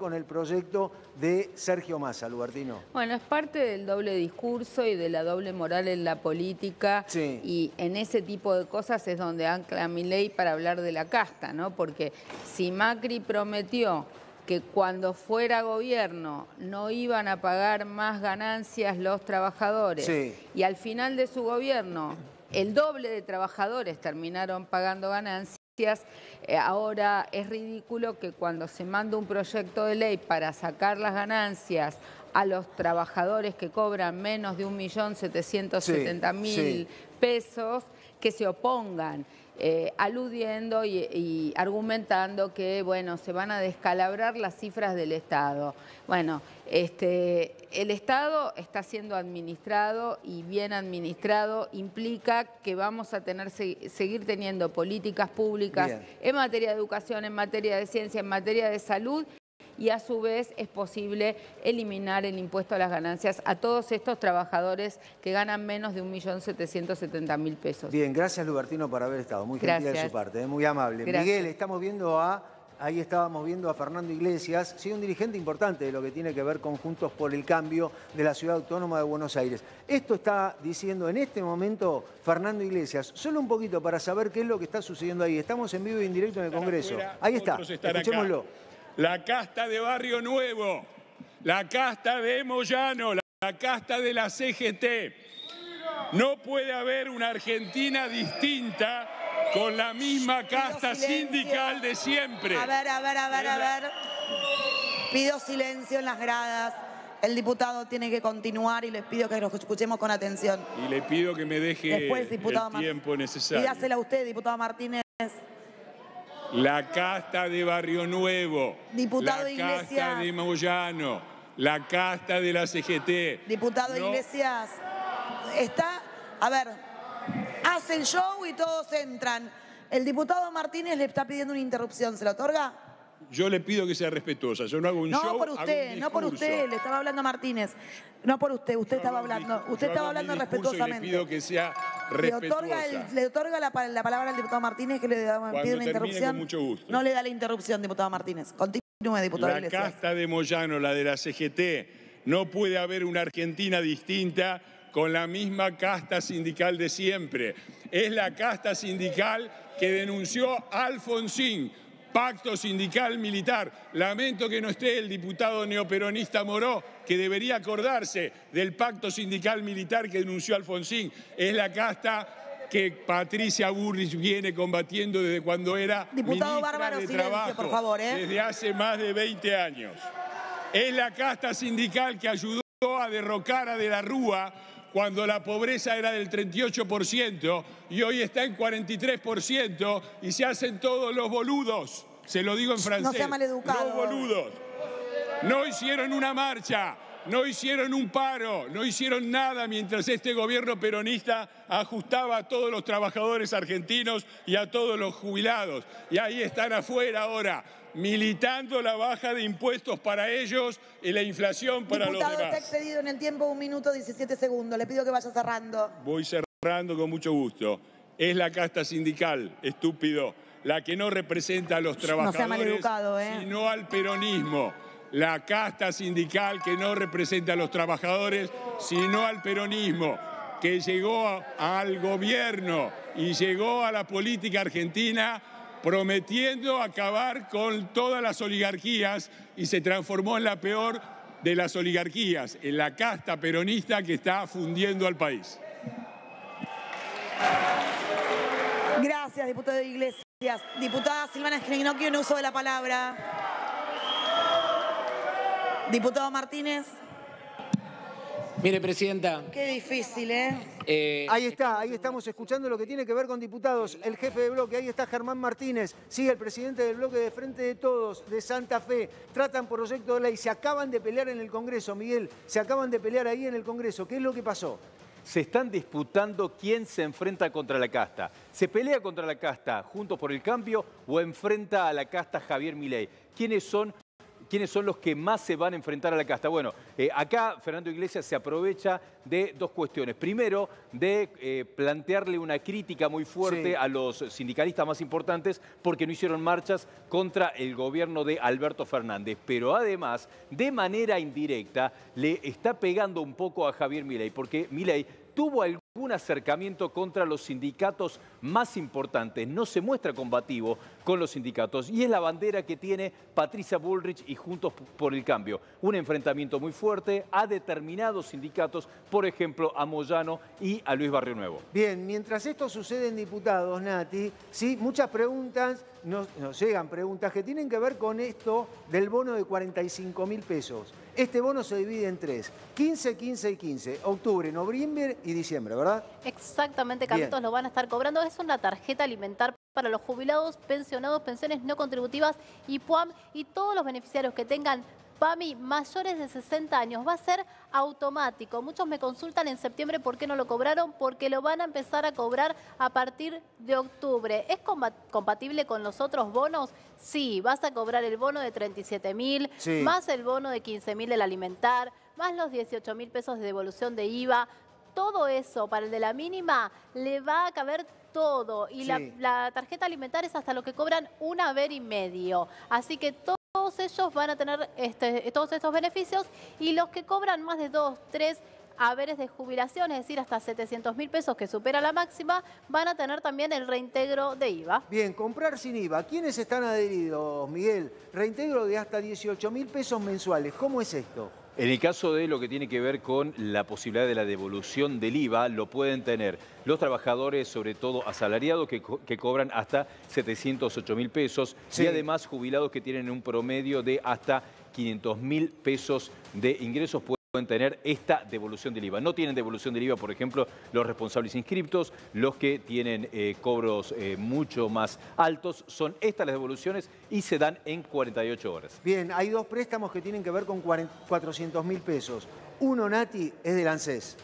con el proyecto de Sergio Massa, Lubertino? Bueno, es parte del doble discurso y de la doble moral en la política y en ese tipo de cosas es donde ancla mi ley para hablar de la casta, ¿no? Porque si Macri prometió que cuando fuera gobierno no iban a pagar más ganancias los trabajadores y al final de su gobierno el doble de trabajadores terminaron pagando ganancias, eh, ahora es ridículo que cuando se manda un proyecto de ley para sacar las ganancias a los trabajadores que cobran menos de 1.770.000 pesos, que se opongan. Eh, aludiendo y, argumentando que, bueno, se van a descalabrar las cifras del Estado. Bueno, este, el Estado está siendo administrado y bien administrado implica que vamos a tener seguir teniendo políticas públicas en materia de educación, en materia de ciencia, en materia de salud y a su vez es posible eliminar el impuesto a las ganancias a todos estos trabajadores que ganan menos de 1.770.000 pesos. Bien, gracias Lubertino por haber estado, muy gentil de su parte, ¿eh? muy amable. Miguel, estamos viendo a... Ahí estábamos viendo a Fernando Iglesias, sí, un dirigente importante de lo que tiene que ver con Juntos por el Cambio de la Ciudad Autónoma de Buenos Aires. Esto está diciendo en este momento Fernando Iglesias, solo un poquito para saber qué es lo que está sucediendo ahí. Estamos en vivo y en directo en el Congreso. Ahí está, escuchémoslo la casta de Barrio Nuevo, la casta de Moyano, la casta de la CGT. No puede haber una Argentina distinta con la misma casta sindical de siempre. A ver, a ver, a ver, a ver. Pido silencio en las gradas. El diputado tiene que continuar y les pido que nos escuchemos con atención. Y le pido que me deje el tiempo necesario. Pídasela a usted, diputado Martínez. La casta de Barrio Nuevo. Diputado la Iglesias. casta de Moyano. La casta de la CGT. Diputado Iglesias. Está, a ver, hacen show y todos entran. El diputado Martínez le está pidiendo una interrupción. ¿Se la otorga? Yo le pido que sea respetuosa. Yo no hago un show. No por usted, no por usted. Le estaba hablando a Martínez. No por usted. Usted estaba hablando. Usted estaba hablando respetuosamente. le pido que sea respetuosa. Le otorga, la, palabra al diputado Martínez que le pide una interrupción. Con mucho gusto. No le da la interrupción, diputado Martínez. Continúe, diputado La casta de Moyano, la de la CGT. No puede haber una Argentina distinta con la misma casta sindical de siempre. Es la casta sindical que denunció Alfonsín pacto sindical militar. Lamento que no esté el diputado neoperonista Moró, que debería acordarse del pacto sindical militar que denunció Alfonsín. Es la casta que Patricia Burrich viene combatiendo desde cuando era diputado ministra de Trabajo, por favor, ¿eh? desde hace más de 20 años. Es la casta sindical que ayudó a derrocar a De la Rúa cuando la pobreza era del 38% y hoy está en 43% y se hacen todos los boludos. Se lo digo en francés. No sea maleducado. Los boludos. No hicieron una marcha, no hicieron un paro, no hicieron nada mientras este gobierno peronista ajustaba a todos los trabajadores argentinos y a todos los jubilados. Y ahí están afuera ahora militando la baja de impuestos para ellos y la inflación para los demás. está excedido en el tiempo un minuto 17 segundos. Le pido que vaya cerrando. Voy cerrando con mucho gusto. Es la casta sindical, estúpido, la que no representa a los trabajadores, ¿eh? sino al peronismo. La casta sindical que no representa a los trabajadores, sino al peronismo, que llegó al gobierno y llegó a la política argentina prometiendo acabar con todas las oligarquías y se transformó en la peor de las oligarquías, en la casta peronista que está fundiendo al país. Gracias, diputado de Iglesias. Diputada Silvana Esquinocchio, no uso de la palabra. Diputado Martínez. Mire, Presidenta. Qué difícil, ¿eh? ¿eh? Ahí está, ahí estamos escuchando lo que tiene que ver con diputados. El jefe de bloque, ahí está Germán Martínez. Sí, el presidente del bloque de Frente de Todos, de Santa Fe. Tratan proyecto de ley. Se acaban de pelear en el Congreso, Miguel. Se acaban de pelear ahí en el Congreso. ¿Qué es lo que pasó? Se están disputando quién se enfrenta contra la casta. ¿Se pelea contra la casta Juntos por el Cambio o enfrenta a la casta Javier Milei? ¿Quiénes son quiénes son los que más se van a enfrentar a la casta. Bueno, eh, acá Fernando Iglesias se aprovecha de dos cuestiones. Primero, de eh, plantearle una crítica muy fuerte a los sindicalistas más importantes porque no hicieron marchas contra el gobierno de Alberto Fernández. Pero además, de manera indirecta, le está pegando un poco a Javier Milei, porque Milei tuvo algún acercamiento contra los sindicatos más importantes, no se muestra combativo con los sindicatos y es la bandera que tiene Patricia Bullrich y Juntos por el Cambio. Un enfrentamiento muy fuerte a determinados sindicatos, por ejemplo a Moyano y a Luis Barrio Nuevo. Bien, mientras esto sucede en diputados, Nati, sí, muchas preguntas, nos llegan preguntas que tienen que ver con esto del bono de 45 mil pesos. Este bono se divide en tres, 15, 15 y 15, octubre, noviembre y diciembre, ¿verdad? Exactamente, Carlitos, lo van a estar cobrando. Es una tarjeta alimentar para los jubilados, pensionados, pensiones no contributivas y PUAM y todos los beneficiarios que tengan PAMI mayores de 60 años. Va a ser automático. Muchos me consultan en septiembre por qué no lo cobraron, porque lo van a empezar a cobrar a partir de octubre. ¿Es compatible con los otros bonos? Sí, vas a cobrar el bono de 37 mil, más el bono de 15 mil del alimentar, más los 18 mil pesos de devolución de IVA. Todo eso para el de la mínima le va a caber todo. Y la, la, tarjeta alimentar es hasta lo que cobran un haber y medio. Así que todo todos ellos van a tener este, todos estos beneficios y los que cobran más de dos, tres haberes de jubilación, es decir, hasta 700 mil pesos que supera la máxima, van a tener también el reintegro de IVA. Bien, comprar sin IVA. ¿Quiénes están adheridos, Miguel? Reintegro de hasta 18 mil pesos mensuales. ¿Cómo es esto? En el caso de lo que tiene que ver con la posibilidad de la devolución del IVA, lo pueden tener los trabajadores, sobre todo asalariados, que, cobran hasta 708 mil pesos y además jubilados que tienen un promedio de hasta 500 mil pesos de ingresos pueden tener esta devolución del IVA. No tienen devolución del IVA, por ejemplo, los responsables inscriptos, los que tienen eh, cobros eh, mucho más altos. Son estas las devoluciones y se dan en 48 horas. Bien, hay dos préstamos que tienen que ver con 400 mil pesos. Uno, Nati, es del ANSES.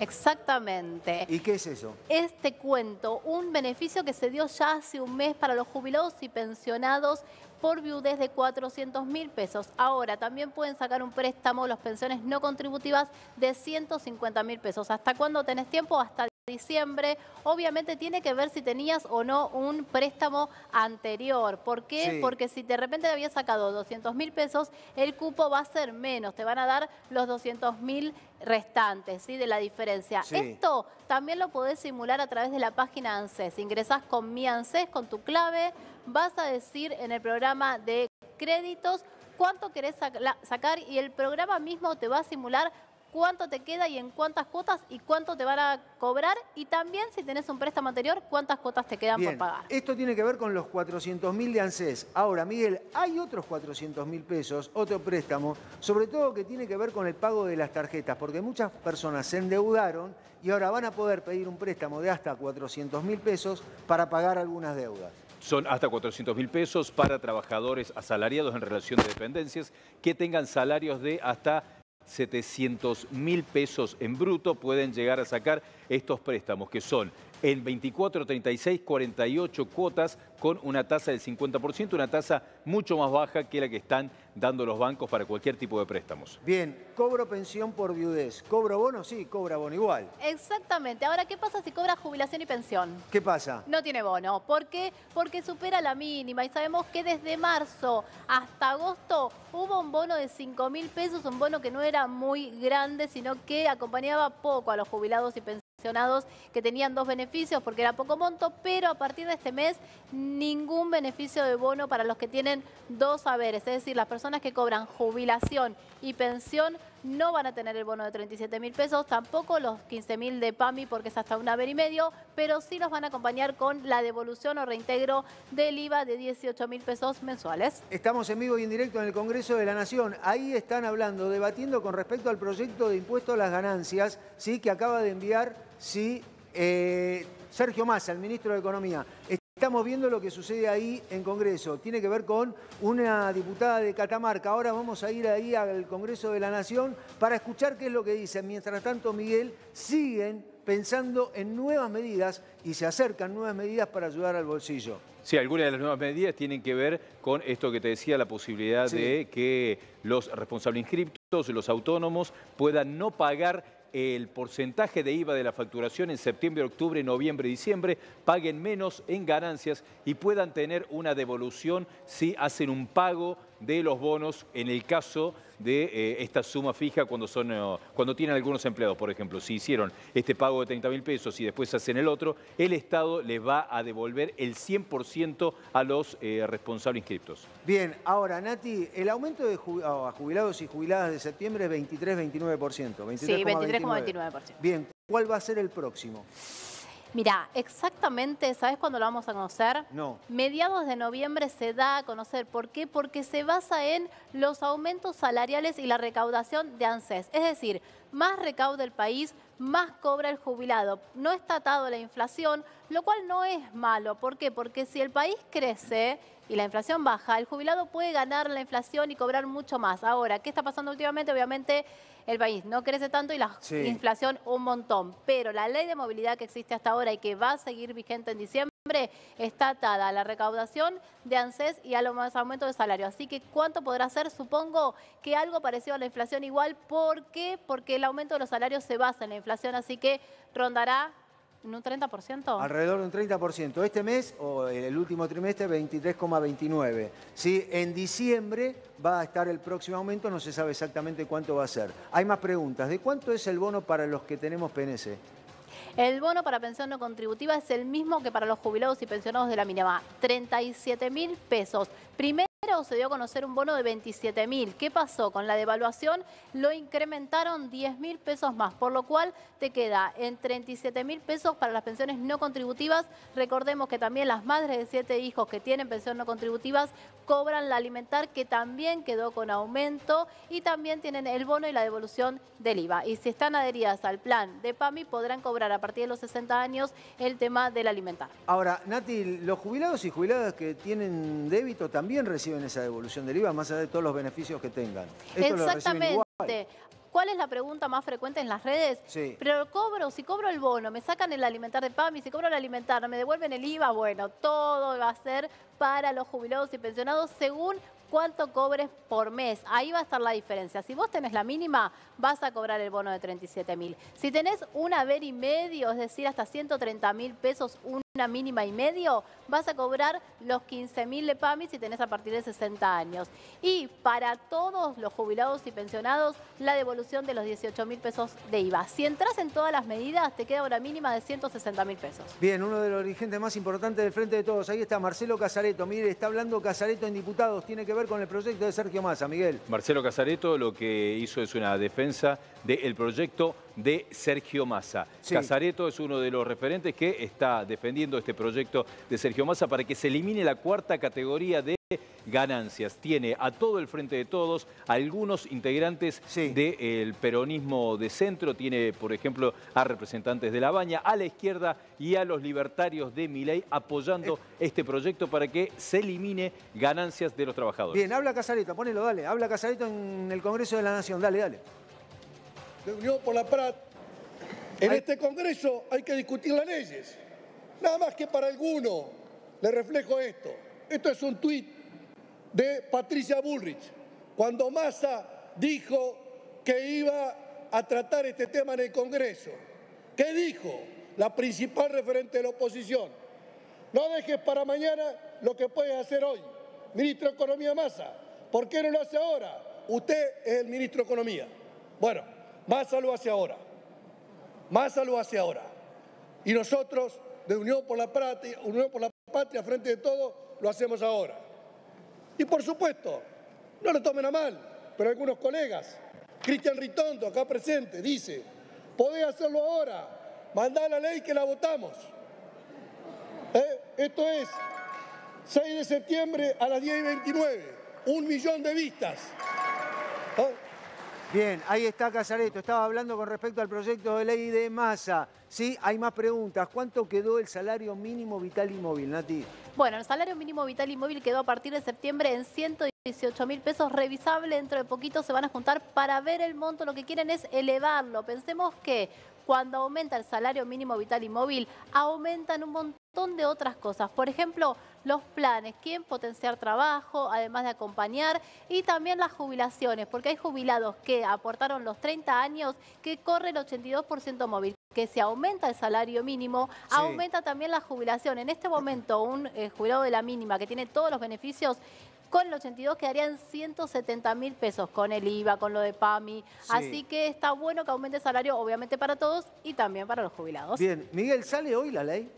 Exactamente. ¿Y qué es eso? Este cuento, un beneficio que se dio ya hace un mes para los jubilados y pensionados por viudez de 400 mil pesos. Ahora, también pueden sacar un préstamo los pensiones no contributivas de 150 mil pesos. ¿Hasta cuándo tenés tiempo? Hasta diciembre. Obviamente tiene que ver si tenías o no un préstamo anterior. ¿Por qué? Porque si de repente te habías sacado 200 mil pesos, el cupo va a ser menos. Te van a dar los 200 mil restantes, ¿sí? De la diferencia. Esto también lo podés simular a través de la página ANSES. Ingresás con mi ANSES, con tu clave, vas a decir en el programa de créditos cuánto querés sacar y el programa mismo te va a simular cuánto te queda y en cuántas cuotas y cuánto te van a cobrar y también si tenés un préstamo anterior, cuántas cuotas te quedan por pagar. Esto tiene que ver con los 400 mil de ANSES. Ahora, Miguel, hay otros 400 mil pesos, otro préstamo, sobre todo que tiene que ver con el pago de las tarjetas, porque muchas personas se endeudaron y ahora van a poder pedir un préstamo de hasta 400 mil pesos para pagar algunas deudas. Son hasta 400 mil pesos para trabajadores asalariados en relación de dependencias que tengan salarios de hasta 700 mil pesos en bruto pueden llegar a sacar estos préstamos, que son en 24, 36, 48 cuotas con una tasa del 50%, una tasa mucho más baja que la que están dando los bancos para cualquier tipo de préstamos. Bien, cobro pensión por viudez. ¿Cobro bono? Sí, cobra bono igual. Exactamente. Ahora, ¿qué pasa si cobra jubilación y pensión? ¿Qué pasa? No tiene bono. ¿Por qué? Porque supera la mínima y sabemos que desde marzo hasta agosto hubo un bono de 5 mil pesos, un bono que no era muy grande, sino que acompañaba poco a los jubilados y que tenían dos beneficios porque era poco monto, pero a partir de este mes ningún beneficio de bono para los que tienen dos haberes, es decir, las personas que cobran jubilación y pensión no van a tener el bono de 37 mil pesos, tampoco los 15 mil de PAMI porque es hasta un haber y medio, pero sí los van a acompañar con la devolución o reintegro del IVA de 18 mil pesos mensuales. Estamos en vivo y en directo en el Congreso de la Nación. Ahí están hablando, debatiendo con respecto al proyecto de impuesto a las ganancias, sí, que acaba de enviar sí, eh, Sergio Massa, el ministro de Economía. Estamos viendo lo que sucede ahí en Congreso. Tiene que ver con una diputada de Catamarca. Ahora vamos a ir ahí al Congreso de la Nación para escuchar qué es lo que dicen. Mientras tanto, Miguel, siguen pensando en nuevas medidas y se acercan nuevas medidas para ayudar al bolsillo. Sí, algunas de las nuevas medidas tienen que ver con esto que te decía, la posibilidad de que los responsables inscriptos, los autónomos, puedan no pagar el porcentaje de IVA de la facturación en septiembre, octubre, noviembre, diciembre, paguen menos en ganancias y puedan tener una devolución si hacen un pago de los bonos en el caso eh, esta suma fija cuando, son, eh, cuando tienen algunos empleados, por ejemplo. Si hicieron este pago de 30 mil pesos y después hacen el otro, el Estado les va a devolver el 100% a los eh, responsables inscriptos. Bien, ahora Nati, el aumento de jubilados y jubiladas de septiembre es 23-29%. 23, sí, 23,29%. Bien, ¿cuál va a ser el próximo? Mira, exactamente, ¿sabes cuándo lo vamos a conocer? No. Mediados de noviembre se da a conocer. ¿Por qué? Porque se basa en los aumentos salariales y la recaudación de ANSES. Es decir, más recauda el país, más cobra el jubilado. No está atado a la inflación, lo cual no es malo. ¿Por qué? Porque si el país crece y la inflación baja, el jubilado puede ganar la inflación y cobrar mucho más. Ahora, ¿qué está pasando últimamente? Obviamente el país no crece tanto y la inflación un montón. Pero la ley de movilidad que existe hasta ahora y que va a seguir vigente en diciembre está atada a la recaudación de ANSES y a los aumentos de salario. Así que, ¿cuánto podrá ser? Supongo que algo parecido a la inflación igual. ¿Por qué? Porque el aumento de los salarios se basa en la inflación, así que rondará ¿En un 30%? Alrededor de un 30%. Este mes, o el último trimestre, 23,29%. ¿Sí? En diciembre va a estar el próximo aumento, no se sabe exactamente cuánto va a ser. Hay más preguntas. ¿De cuánto es el bono para los que tenemos PNC? El bono para pensión no contributiva es el mismo que para los jubilados y pensionados de la mínima, 37 mil pesos. Primero se dio a conocer un bono de 27 mil. ¿Qué pasó? Con la devaluación lo incrementaron 10 mil pesos más, por lo cual te queda en 37 mil pesos para las pensiones no contributivas. Recordemos que también las madres de siete hijos que tienen pensión no contributivas cobran la alimentar que también quedó con aumento y también tienen el bono y la devolución del IVA. Y si están adheridas al plan de PAMI podrán cobrar a partir de los 60 años el tema del alimentar. Ahora, Nati, los jubilados y jubiladas que tienen débito también reciben esa devolución del IVA, más allá de todos los beneficios que tengan. Exactamente. ¿Cuál es la pregunta más frecuente en las redes? Sí. Pero cobro, si cobro el bono, me sacan el alimentar de PAMI, si cobro el alimentar, me devuelven el IVA, bueno, todo va a ser para los jubilados y pensionados según cuánto cobres por mes. Ahí va a estar la diferencia. Si vos tenés la mínima, vas a cobrar el bono de 37 mil. Si tenés un haber y medio, es decir, hasta 130 mil pesos, una mínima y medio, vas a cobrar los 15 mil de PAMI si tenés a partir de 60 años. Y para todos los jubilados y pensionados, la devolución de los 18 mil pesos de IVA. Si entras en todas las medidas, te queda una mínima de 160 mil pesos. Bien, uno de los dirigentes más importantes del Frente de Todos. Ahí está Marcelo Casareto. Mire, está hablando Casareto en diputados. Tiene que ver con el proyecto de Sergio Massa, Miguel. Marcelo Casareto lo que hizo es una defensa del proyecto de Sergio Massa. Casareto es uno de los referentes que está defendiendo este proyecto de Sergio Massa para que se elimine la cuarta categoría de ganancias. Tiene a todo el frente de todos, algunos integrantes del peronismo de centro, tiene por ejemplo a representantes de La Baña, a la izquierda y a los libertarios de Miley apoyando eh. este proyecto para que se elimine ganancias de los trabajadores. Bien, habla Casareto, ponelo, dale, habla Casareto en el Congreso de la Nación, dale, dale de Unión por la Prat, en este Congreso hay que discutir las leyes. Nada más que para alguno le reflejo esto. Esto es un tuit de Patricia Bullrich, cuando Massa dijo que iba a tratar este tema en el Congreso. ¿Qué dijo la principal referente de la oposición? No dejes para mañana lo que puedes hacer hoy. Ministro de Economía Massa, ¿por qué no lo hace ahora? Usted es el ministro de Economía. Bueno, más lo hace ahora. Más lo hace ahora. Y nosotros, de Unión por la Patria, por la Patria, frente de todo, lo hacemos ahora. Y por supuesto, no lo tomen a mal, pero algunos colegas, Cristian Ritondo, acá presente, dice, podés hacerlo ahora, mandá la ley que la votamos. ¿Eh? Esto es 6 de septiembre a las 10 y 29, un millón de vistas. ¿Eh? Bien, ahí está Casareto. Estaba hablando con respecto al proyecto de ley de masa. Sí, hay más preguntas. ¿Cuánto quedó el salario mínimo vital y Nati? Bueno, el salario mínimo vital y quedó a partir de septiembre en 110 18 mil pesos revisable, dentro de poquito se van a juntar para ver el monto, lo que quieren es elevarlo. Pensemos que cuando aumenta el salario mínimo vital y móvil, aumentan un montón de otras cosas. Por ejemplo, los planes, quieren potenciar trabajo, además de acompañar, y también las jubilaciones, porque hay jubilados que aportaron los 30 años que corre el 82% móvil que si aumenta el salario mínimo, aumenta también la jubilación. En este momento, un eh, jubilado de la mínima que tiene todos los beneficios con el 82 quedarían 170 mil pesos con el IVA, con lo de PAMI. Así que está bueno que aumente el salario, obviamente para todos y también para los jubilados. Bien, Miguel, ¿sale hoy la ley?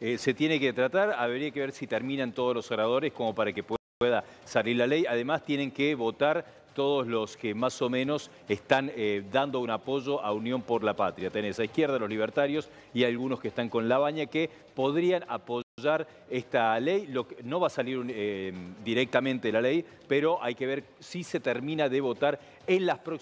Eh, se tiene que tratar, habría que ver si terminan todos los oradores como para que pueda salir la ley. Además, tienen que votar todos los que más o menos están eh, dando un apoyo a Unión por la Patria. Tenés a izquierda los libertarios y algunos que están con la baña que podrían apoyar esta ley. no va a salir eh, directamente la ley, pero hay que ver si se termina de votar en las próximas